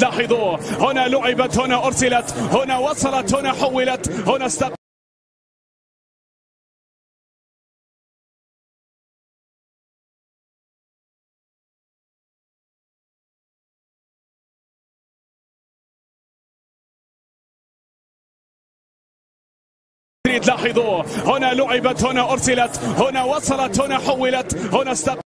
لاحظوا هنا لعبت هنا أرسلت هنا وصلت هنا حولت هنا استقبلت لاحظوا هنا لعبت هنا أرسلت هنا وصلت هنا حولت هنا استقبلت